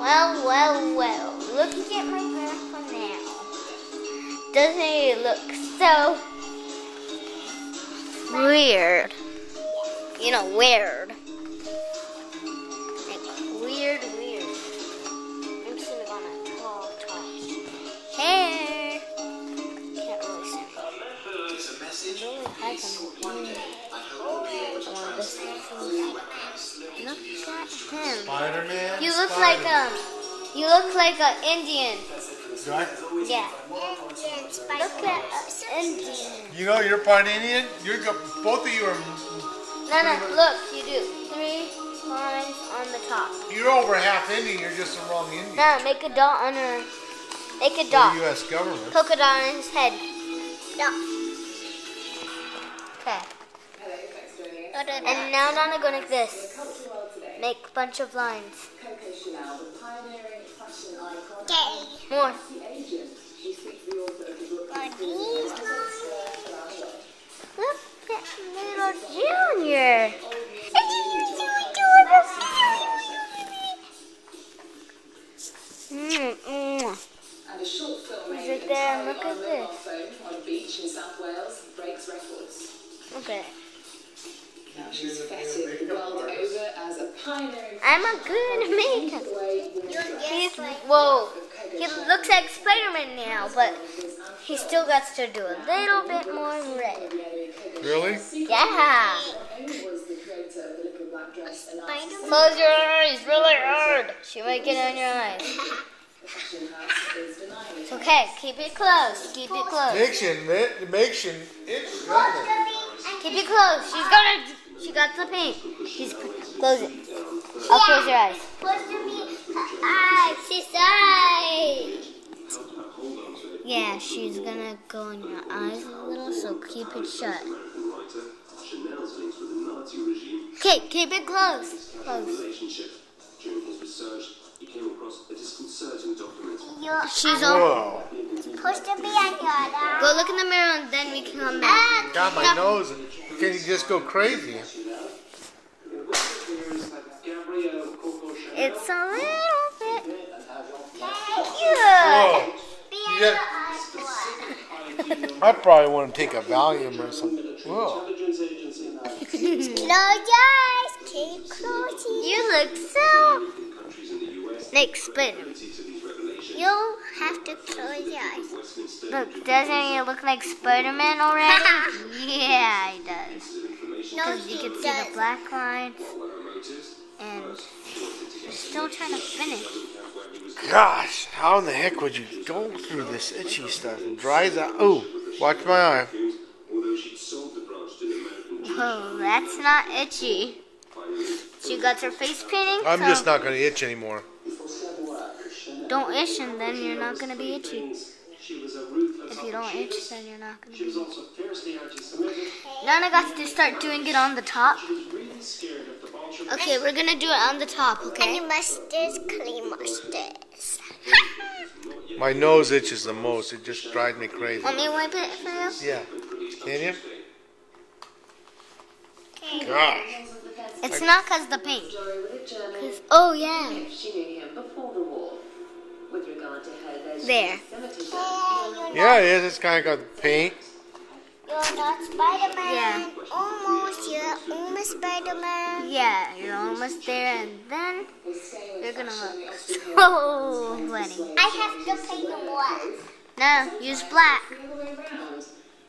Well, well, well. Looking at my grandpa now. Doesn't he look so weird? You know, weird. Like, weird, weird. I'm sitting on a tall, tall hair. Can't really see. Really high on the on this Look at him. Spider-Man. You look like um, you look like an Indian. Do I? Yeah. Look at an Indian. You know you're part Indian. You're go- both of you are. No, no, look, you do three lines on the top. You're over half Indian. You're just the wrong Indian. No, make a dot on her. Make a dot. the U.S. government. Polka dot on his head. Dot. Okay. And now Donna go like this. Make a bunch of lines. Okay. More. Look at little Junior. Mm. And a short film Is it there? Look at this. mobile phone on a beach in South Wales breaks records. Okay. Now she's feted the world over as a pioneering I'm a good makeup. He's whoa. He looks like Spider-Man now, but he still got to do a little bit more red. Really? Yeah. was the creator of the little black dress and artist Close your eyes really hard. She might get on your eyes. fashion house it. It's okay. Keep it closed. Keep it closed. Diction, diction. It's goodness. Keep it closed. She's gonna. She got the paint. She's close it. I'll close your eyes. Close your eyes. She's sorry. Yeah, she's gonna go in your eyes a little, so keep it shut. Chanel's links with the Nazi regime Okay, keep it closed. Close. relationship. During his research, he came across a disconcerting document. She's all. Whoa. Supposed to be on your eye. Go look in the mirror and then we can come uh, back. Got my nose. Can you just go crazy? Gabrielle Coco Chanel. It's a little bit. Oh, Whoa. You got- I probably want to take a Valium or something. Whoa. Intelligence. Close your eyes. Keep closing. You look so. Countries in Next spin. to these. You have to close your eyes. Look, doesn't he look like Spider-Man already? yeah, he does. No, Because you he can see the doesn't. black lines, were her motives. and we're still trying to finish. Gosh, how in the heck would you go through this itchy stuff? and dry that? Oh, watch my eye. Although she'd sold the branch to the American Whoa, that's not itchy. She got her face painting. I'm so just not going to itch anymore. Don't itch, and then you're not gonna be itchy. She was a ruthless If you don't itch, then you're not gonna be. was also fiercely anti-Semitic. Nana got to start doing it on the top. She was really scared of the Bolshevik. Okay, we're gonna do it on the top. And Okay. you must just clean mustache. My nose itches the most. It just drives me crazy. Want me to wipe it for you? Yeah. Can you? Gosh. It's not cause the paint. Story with a journalist. Oh yeah. With regard to her There. anti-Semitism, Yeah, it is. It's kind of got paint. You're not Spider-Man. Yeah. Almost. You're almost Spider-Man. Yeah, you're almost there, and then they stay with you're gonna look they often hear so funny. I have to paint the wall. No, use black. the other way around.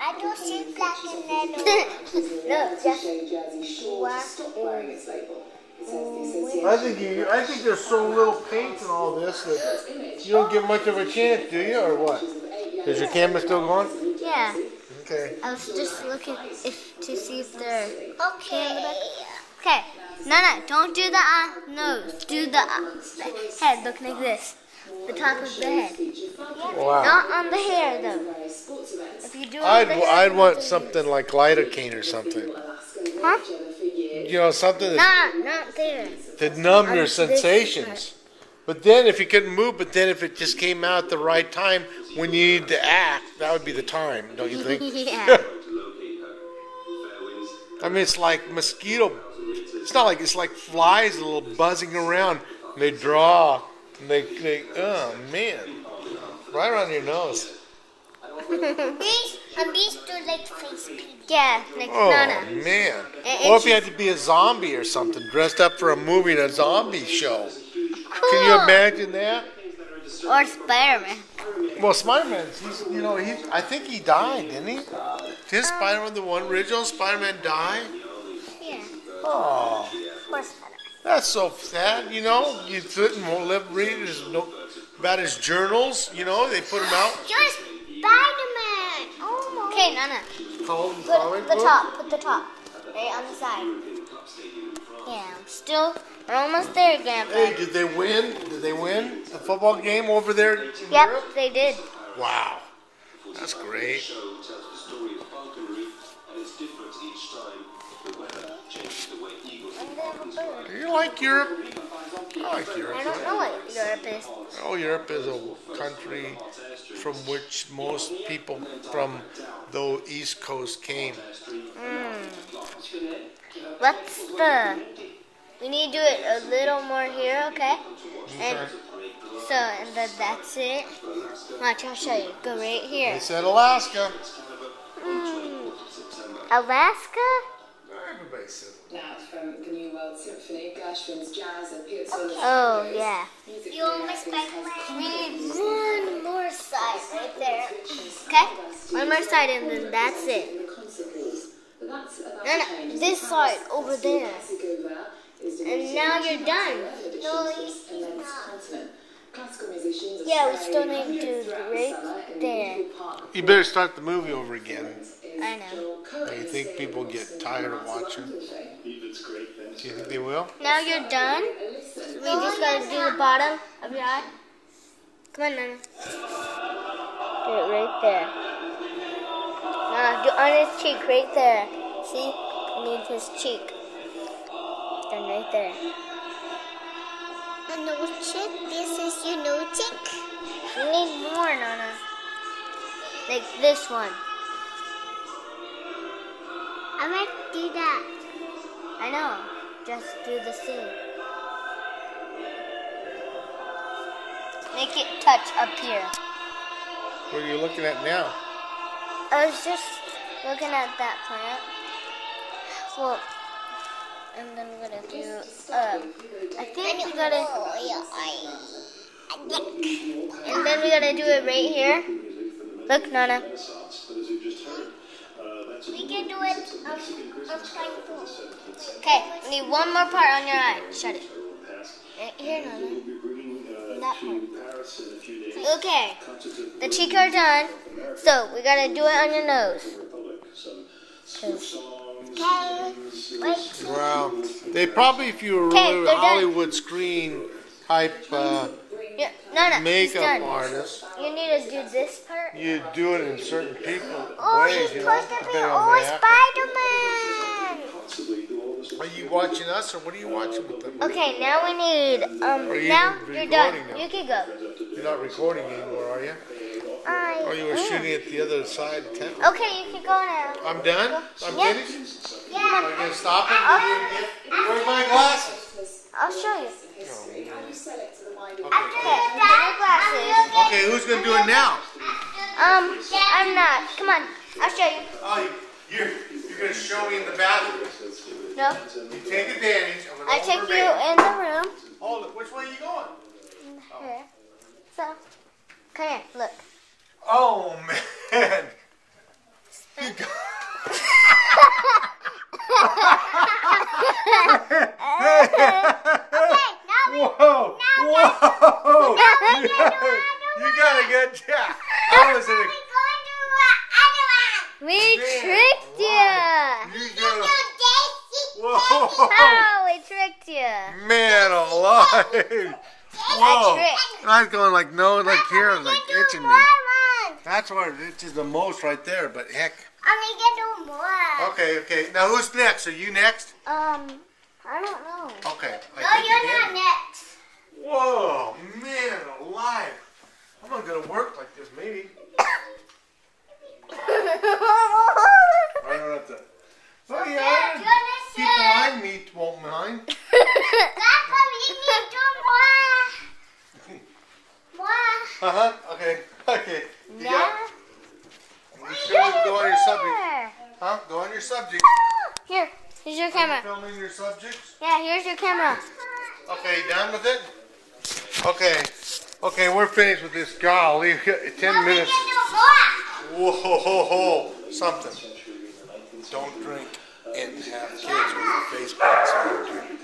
I don't see black in there. no, just Shade Jersey Shore to stop wearing its label. It says the association I think you. I think there's so little paint in all this that you don't get much of a chance, do you, or what? Is your camera still going? yeah. Okay. I was just looking if to see if they're Okay. okay. No, no, don't do the uh, nose. Do the, uh, head. Look like this. The top of the head. Wow. Not on the hair though. If you do it I'd I'd want something like lidocaine or something. Huh? You know, something that, Nah, not there. to numb your sensations. But then if you couldn't move, but then if it just came out at the right time when you need to act, that would be the time, don't you think? yeah. To locate her. Fair winds. I mean, it's like mosquito. It's not like it's like flies a little buzzing around. And they draw. And they, they, oh man, right around your nose. And these do like face paint. Yeah, like Oh Nana. man. And- Or if you had to be a zombie or something, dressed up for a movie, a zombie show. Cool. Can you imagine that? Or Spider-Man. Well, Spider-Man, he's, you know, he, I think he died, didn't he? Did uh, Spider-Man, the one original Spider-Man, die? Yeah. Oh, Spider-Man. that's so sad. You know, you sit and live, read his no, about his journals. You know, they put him out. You're Spider-Man. Okay, Nana. Cold Put the top. Put the top. Right on the side. Yeah, I'm still. We're almost there, Grandpa. Hey, did they win? Did they win a football game over there Yep, Europe? they did. Wow, that's great. And it's different each time the weather changes the way eagles and falcons fly. Do you like Europe? I like Europe. I don't know what Europe is. Oh, Europe is a country from which most people from the East Coast came. Hmm. What's the? We need to do it a little more here, okay? And so, and then that's it. Watch, I'll show you. Go right here. They here. said Alaska. Alaska? Everybody said Now from the New World Symphony, Gershwin's jazz and Piazzolla's Oh, yeah. You almost therapy like my- We need one more side right there. Okay? One more side, and then that's it. in the concert halls. But that's about No, no, this side over there. Classic over is And now you're done. No, editions you and then not. Classical musicians Yeah, we still need to do right the summer there. You better start the movie over again. Is I know. Joel Cohen You think people get tired of watching? Luther Do you think they will? Now you're done. We just gotta do the bottom of your eye. Come on, Nana. Do it right there. Nana, do on his cheek, right there. See? I need his cheek. Done right there. A no cheek? This is your no chick. You need more, Nana. Like this one. I might do that. I know. Just do the same. Make it touch up here. What are you looking at now? I was just looking at that plant. Well, and then we're gonna do. Uh, I think we gotta. Yeah, I. And then we gotta do it right here. Look, Nana. We can do it. Um, I'm trying to. Okay, we need one more part on your eye. Shut it. Here, Nana. That part. Okay, the cheeks are done. So we gotta do it on your nose. Okay. Wait. Well, they probably, if you were really they're done. Hollywood screen type uh, Yeah, Nana, it's makeup artist, You need to do this. You do it in certain people Oh, ways. he's You know, supposed to be depending on oh, the actor. Spider-Man. Are you watching us or what are you watching with them? Okay, now we need. Um, you now you're done. now? You can go. You're not recording anymore, are you? I. Or you were shooting at the other side of town? Okay, you can go now. I'm done? I'm Yeah. finished? Are you Yeah. gonna stop it? Where's my glasses? I'll show you. History. How you sell it to the wider Okay. Put your glasses. Okay, who's gonna do it now? Um, I'm not. Come on, I'll show you. Oh, you- you're, you're gonna show me in the bathroom. No, You take advantage an I take you in the room. Hold it, which way are you going? Here. So, come here. Look. Oh, man. You go- Whoa! Whoa! You gotta get yeah. I was in a We Man, tricked you. you gotta Whoa! Oh, we tricked you. Whoa! And I was going like no, like here, I was like itching me. That's where it itches the most right there. But heck. I'm gonna do more. Okay, okay. Now who's next? Are you next? Um, I don't know. Okay. I No, you're you not did. next. Whoa, man alive! I'm not gonna work like this, maybe. I don't have to. Oh yeah, people behind me won't mind. Grandpa, we need two more. Uh huh. Okay. Okay. You Yeah. got. You sure go on your subject. Huh? Go on your subject. Here, here's your Are you camera. filming your subjects? Yeah, here's your camera. Okay, done with it? Okay. Okay, we're finished with this. Golly, ten minutes. Whoa, ho, ho, ho. something. Don't drink and have kids with face paints on.